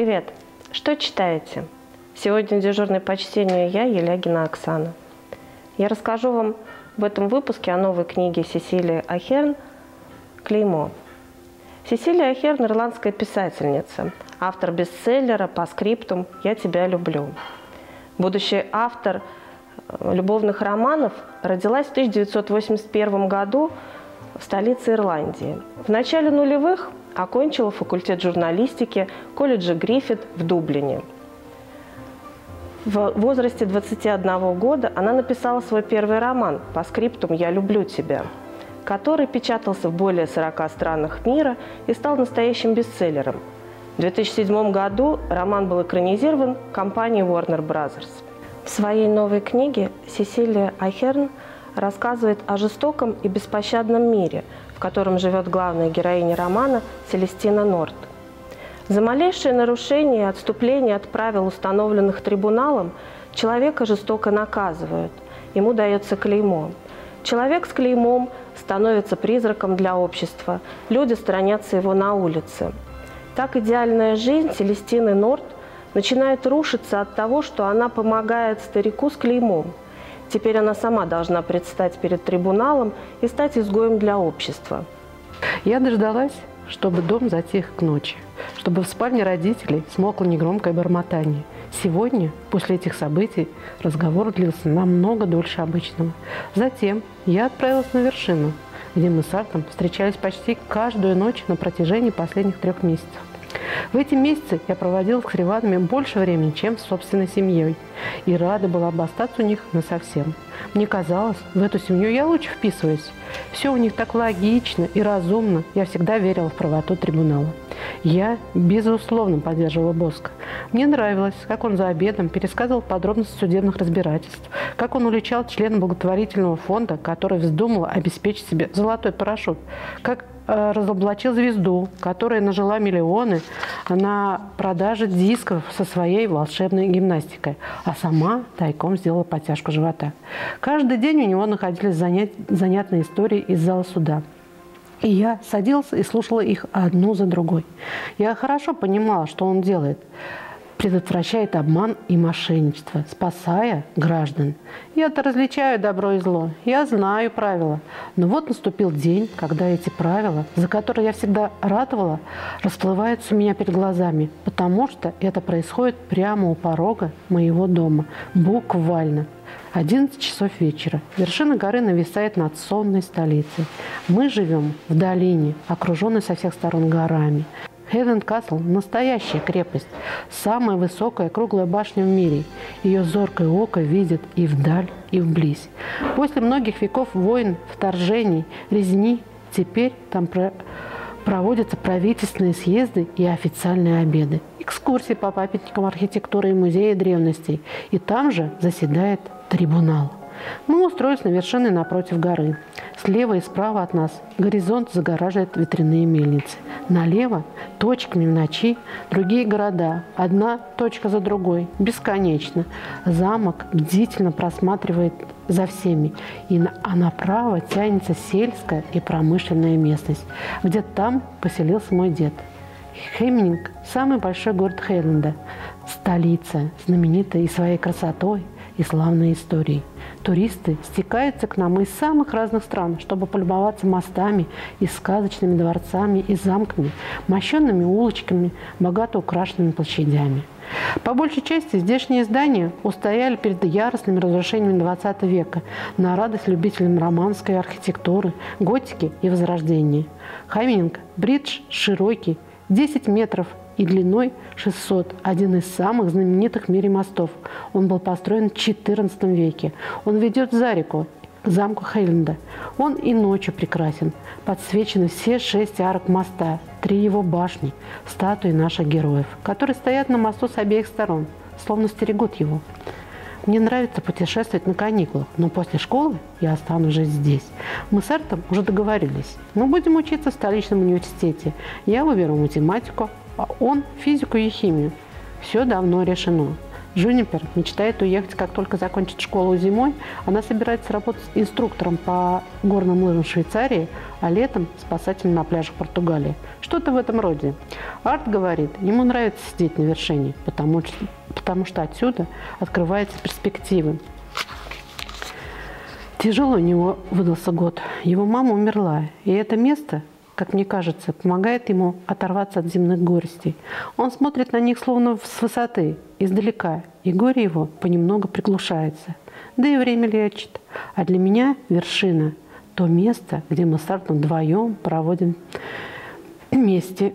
Привет! Что читаете? Сегодня дежурный по чтению я, Елягина Оксана. Я расскажу вам в этом выпуске о новой книге Сесилии Ахерн «Клеймо». Сесилия Ахерн – ирландская писательница, автор бестселлера по скриптум «Я тебя люблю». Будущий автор э, любовных романов родилась в 1981 году в столице Ирландии. В начале нулевых окончила факультет журналистики колледжа Гриффит в Дублине. В возрасте 21 года она написала свой первый роман по скриптум «Я люблю тебя», который печатался в более 40 странах мира и стал настоящим бестселлером. В 2007 году роман был экранизирован компанией Warner Bros. В своей новой книге Сесилия Ахерн рассказывает о жестоком и беспощадном мире, в котором живет главная героиня романа Селестина Норт. За малейшее нарушение и отступление от правил, установленных трибуналом, человека жестоко наказывают. Ему дается клеймо. Человек с клеймом становится призраком для общества. Люди сторонятся его на улице. Так идеальная жизнь Селестины Норт начинает рушиться от того, что она помогает старику с клеймом – Теперь она сама должна предстать перед трибуналом и стать изгоем для общества. Я дождалась, чтобы дом затих к ночи, чтобы в спальне родителей смокло негромкое бормотание. Сегодня, после этих событий, разговор длился намного дольше обычного. Затем я отправилась на вершину, где мы с Артом встречались почти каждую ночь на протяжении последних трех месяцев. В эти месяцы я проводила с Риванами больше времени, чем с собственной семьей, и рада была бы остаться у них насовсем. Мне казалось, в эту семью я лучше вписываюсь. Все у них так логично и разумно. Я всегда верила в правоту трибунала. Я, безусловно, поддерживала Боска. Мне нравилось, как он за обедом пересказывал подробности судебных разбирательств, как он уличал члена благотворительного фонда, который вздумал обеспечить себе золотой парашют, как разоблачил звезду, которая нажила миллионы на продаже дисков со своей волшебной гимнастикой, а сама тайком сделала подтяжку живота. Каждый день у него находились занят... занятные истории из зала суда. И я садился и слушала их одну за другой. Я хорошо понимала, что он делает предотвращает обман и мошенничество, спасая граждан. Я-то различаю добро и зло, я знаю правила. Но вот наступил день, когда эти правила, за которые я всегда ратовала, расплываются у меня перед глазами, потому что это происходит прямо у порога моего дома, буквально. 11 часов вечера. Вершина горы нависает над сонной столицей. Мы живем в долине, окруженной со всех сторон горами. Хевен Касл – настоящая крепость, самая высокая круглая башня в мире. Ее зоркое око видит и вдаль, и вблизь. После многих веков войн, вторжений, резни, теперь там про проводятся правительственные съезды и официальные обеды, экскурсии по памятникам архитектуры и музея древностей. И там же заседает трибунал. Мы устроились на вершине напротив горы. Слева и справа от нас горизонт загораживает ветряные мельницы. Налево точками в ночи другие города. Одна точка за другой. Бесконечно. Замок бдительно просматривает за всеми. И, а направо тянется сельская и промышленная местность. Где-то там поселился мой дед. Хемнинг – самый большой город Хейленда. Столица, знаменитая и своей красотой – и славной историей. Туристы стекаются к нам из самых разных стран, чтобы полюбоваться мостами и сказочными дворцами и замками, мощенными улочками, богато украшенными площадями. По большей части здешние здания устояли перед яростными разрушениями XX века на радость любителям романской архитектуры, готики и возрождения. Хаминг, бридж широкий, 10 метров и длиной 600, один из самых знаменитых в мире мостов. Он был построен в XIV веке. Он ведет за реку, к замку Хейленда. Он и ночью прекрасен. Подсвечены все шесть арок моста, три его башни, статуи наших героев, которые стоят на мосту с обеих сторон, словно стерегут его. Мне нравится путешествовать на каникулах, но после школы я останусь жить здесь. Мы с Эртом уже договорились. Мы будем учиться в столичном университете. Я выберу математику, а он физику и химию. Все давно решено. Джунипер мечтает уехать, как только закончит школу зимой. Она собирается работать инструктором по горным лыжам в Швейцарии, а летом спасателем на пляжах Португалии. Что-то в этом роде. Арт говорит, ему нравится сидеть на вершине, потому что, потому что отсюда открываются перспективы. Тяжело у него выдался год. Его мама умерла, и это место, как мне кажется, помогает ему оторваться от земных горестей. Он смотрит на них словно с высоты, издалека, и горе его понемногу приглушается. Да и время лечит. А для меня вершина – то место, где мы с Артом вдвоем проводим вместе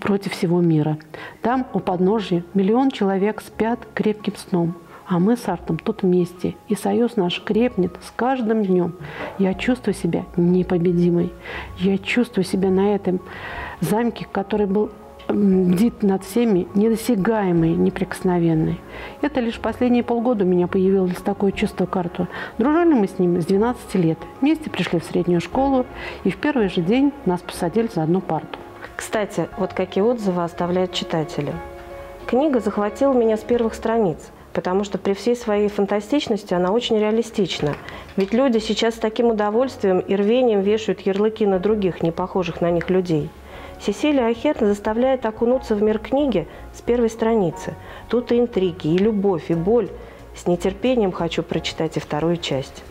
против всего мира. Там, у подножья, миллион человек спят крепким сном – а мы с Артом тут вместе. И союз наш крепнет с каждым днем. Я чувствую себя непобедимой. Я чувствую себя на этом замке, который был бдит над всеми, недосягаемый, неприкосновенный. Это лишь последние полгода у меня появилось такое чувство карту. Дружили мы с ним с 12 лет. Вместе пришли в среднюю школу, и в первый же день нас посадили за одну парту. Кстати, вот какие отзывы оставляют читатели. Книга захватила меня с первых страниц – потому что при всей своей фантастичности она очень реалистична. Ведь люди сейчас с таким удовольствием и рвением вешают ярлыки на других, не похожих на них людей. Сесилия Ахерн заставляет окунуться в мир книги с первой страницы. Тут и интриги, и любовь, и боль. С нетерпением хочу прочитать и вторую часть.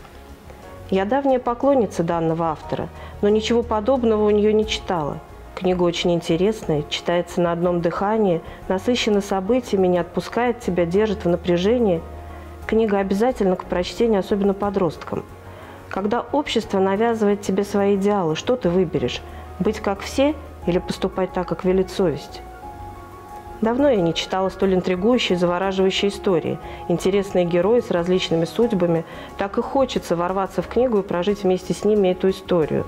Я давняя поклонница данного автора, но ничего подобного у нее не читала – Книга очень интересная, читается на одном дыхании, насыщена событиями, не отпускает тебя, держит в напряжении. Книга обязательно к прочтению, особенно подросткам. Когда общество навязывает тебе свои идеалы, что ты выберешь? Быть как все или поступать так, как велит совесть? Давно я не читала столь интригующие завораживающие истории. Интересные герои с различными судьбами. Так и хочется ворваться в книгу и прожить вместе с ними эту историю.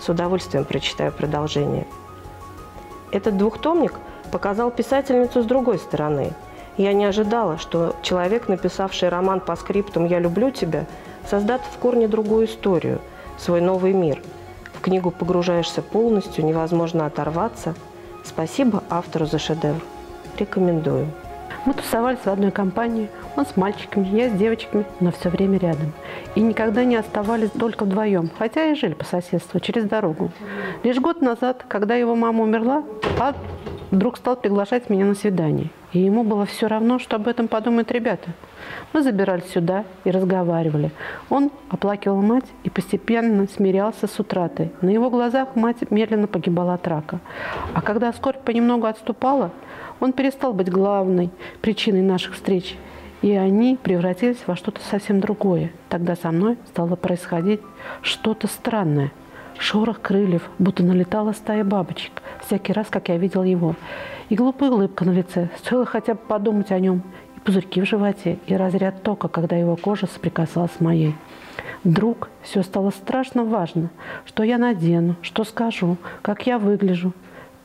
С удовольствием прочитаю продолжение. Этот двухтомник показал писательницу с другой стороны. Я не ожидала, что человек, написавший роман по скриптум «Я люблю тебя», создаст в корне другую историю, свой новый мир. В книгу погружаешься полностью, невозможно оторваться. Спасибо автору за шедевр. Рекомендую. Мы тусовались в одной компании, он с мальчиками, я с девочками, но все время рядом. И никогда не оставались только вдвоем, хотя и жили по соседству, через дорогу. Лишь год назад, когда его мама умерла, Ад вдруг стал приглашать меня на свидание. И ему было все равно, что об этом подумают ребята. Мы забирались сюда и разговаривали. Он оплакивал мать и постепенно смирялся с утратой. На его глазах мать медленно погибала от рака. А когда скорбь понемногу отступала, он перестал быть главной причиной наших встреч, и они превратились во что-то совсем другое. Тогда со мной стало происходить что-то странное. Шорох крыльев, будто налетала стая бабочек, всякий раз, как я видел его. И глупая улыбка на лице, стоило хотя бы подумать о нем, и пузырьки в животе, и разряд тока, когда его кожа соприкасалась с моей. Вдруг все стало страшно важно, что я надену, что скажу, как я выгляжу,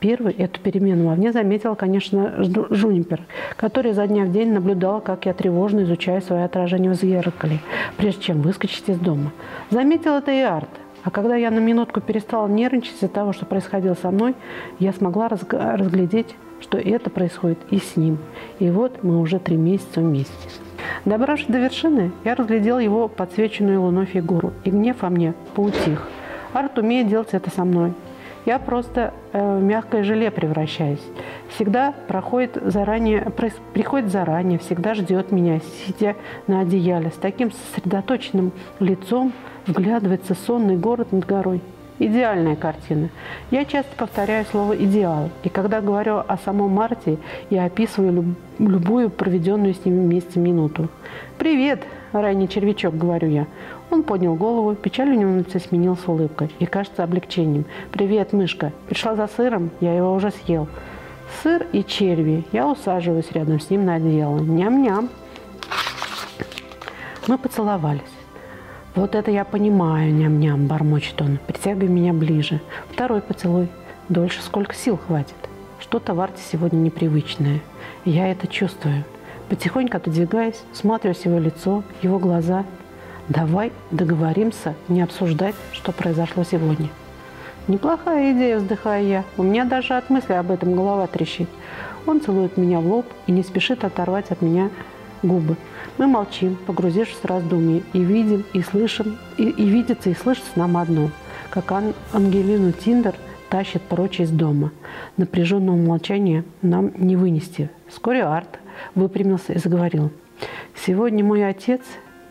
Первый эту перемену во мне заметила, конечно, Жунипер, который за дня в день наблюдал, как я тревожно изучаю свое отражение в зеркале, прежде чем выскочить из дома. Заметил это и Арт. А когда я на минутку перестала нервничать из-за того, что происходило со мной, я смогла разглядеть, что это происходит и с ним. И вот мы уже три месяца вместе. Добравшись до вершины, я разглядел его подсвеченную луной фигуру, и гнев во мне поутих. Арт умеет делать это со мной. Я просто э, в мягкое желе превращаюсь. Всегда проходит заранее, приходит заранее, всегда ждет меня, сидя на одеяле, с таким сосредоточенным лицом вглядывается сонный город над горой. Идеальная картина. Я часто повторяю слово «идеал», и когда говорю о самом Марте, я описываю люб любую проведенную с ним вместе минуту. «Привет, ранний червячок», — говорю я. Он поднял голову, печаль у него на лице сменилась улыбкой и, кажется, облегчением. «Привет, мышка. Пришла за сыром? Я его уже съел». Сыр и черви. Я усаживаюсь рядом с ним на одеяло. Ням-ням. Мы поцеловались. «Вот это я понимаю, ням-ням», – бормочет он, притягивая меня ближе. Второй поцелуй. Дольше сколько сил хватит. Что-то в арте сегодня непривычное. Я это чувствую. Потихоньку отодвигаясь, смотрю его лицо, его глаза – Давай договоримся не обсуждать, что произошло сегодня. Неплохая идея, вздыхаю я. У меня даже от мысли об этом голова трещит. Он целует меня в лоб и не спешит оторвать от меня губы. Мы молчим, погрузившись в раздумье, и видим, и слышим, и, и видится, и слышится нам одно. как Ан- Ангелину Тиндер тащит прочь из дома. Напряженного молчания нам не вынести. Вскоре Арт выпрямился и заговорил. «Сегодня мой отец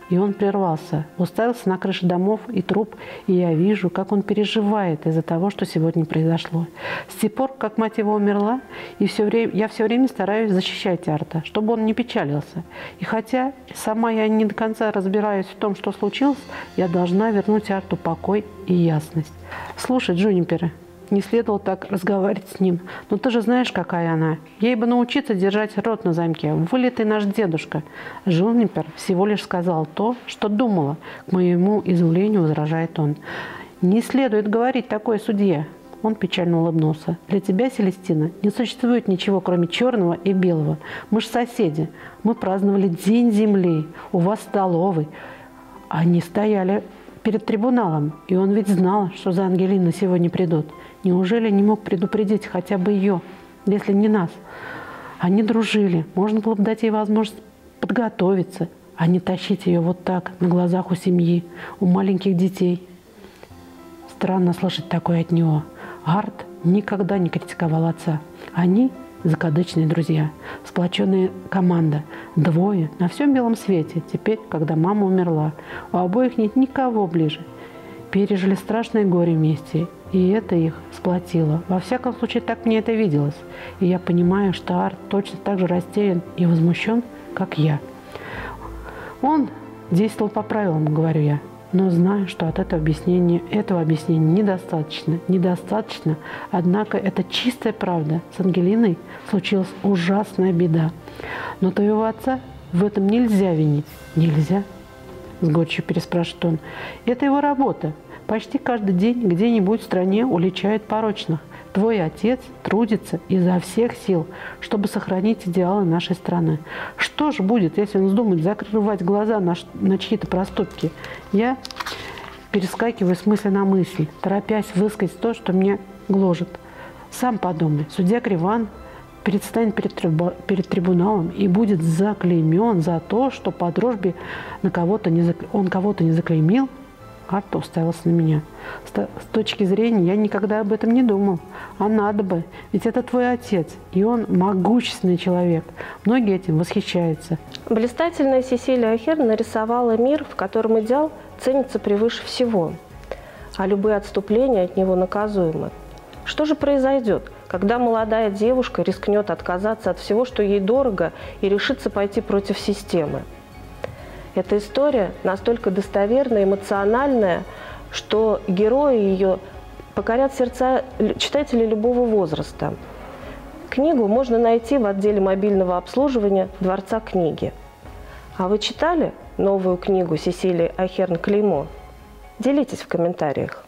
и он прервался, уставился на крыши домов и труп, и я вижу, как он переживает из-за того, что сегодня произошло. С тех пор, как мать его умерла, и все время, я все время стараюсь защищать Арта, чтобы он не печалился. И хотя сама я не до конца разбираюсь в том, что случилось, я должна вернуть Арту покой и ясность. Слушай, Джуниперы, не следовало так разговаривать с ним. Но ты же знаешь, какая она. Ей бы научиться держать рот на замке. Вылитый наш дедушка. Жунипер всего лишь сказал то, что думала. К моему изумлению возражает он. Не следует говорить такое судье. Он печально улыбнулся. «Для тебя, Селестина, не существует ничего, кроме черного и белого. Мы же соседи. Мы праздновали День Земли. У вас столовый. Они стояли перед трибуналом, и он ведь знал, что за Ангелиной сегодня придут. Неужели не мог предупредить хотя бы ее, если не нас? Они дружили. Можно было бы дать ей возможность подготовиться, а не тащить ее вот так, на глазах у семьи, у маленьких детей. Странно слышать такое от него. Арт никогда не критиковал отца. Они закадычные друзья, сплоченная команда, двое на всем белом свете. Теперь, когда мама умерла, у обоих нет никого ближе. Пережили страшное горе вместе и это их сплотило. Во всяком случае, так мне это виделось. И я понимаю, что Арт точно так же растерян и возмущен, как я. Он действовал по правилам, говорю я, но знаю, что от этого объяснения, этого объяснения недостаточно. Недостаточно, однако это чистая правда. С Ангелиной случилась ужасная беда. Но твоего отца в этом нельзя винить. Нельзя? С горечью переспрашивает он. Это его работа. Почти каждый день где-нибудь в стране уличают порочных. Твой отец трудится изо всех сил, чтобы сохранить идеалы нашей страны. Что же будет, если он вздумает закрывать глаза на, на чьи-то проступки? Я перескакиваю с мысли на мысль, торопясь высказать то, что мне гложет. Сам подумай, судья Криван предстанет перед, трибу, перед трибуналом и будет заклеймен за то, что по дружбе на кого-то не, он кого-то не заклеймил, Арта уставился на меня. С, точки зрения, я никогда об этом не думал. А надо бы, ведь это твой отец, и он могущественный человек. Многие этим восхищаются. Блистательная Сесилия Ахер нарисовала мир, в котором идеал ценится превыше всего, а любые отступления от него наказуемы. Что же произойдет, когда молодая девушка рискнет отказаться от всего, что ей дорого, и решится пойти против системы? Эта история настолько достоверная, эмоциональная, что герои ее покорят сердца читателей любого возраста. Книгу можно найти в отделе мобильного обслуживания Дворца книги. А вы читали новую книгу Сесилии Ахерн «Клеймо»? Делитесь в комментариях.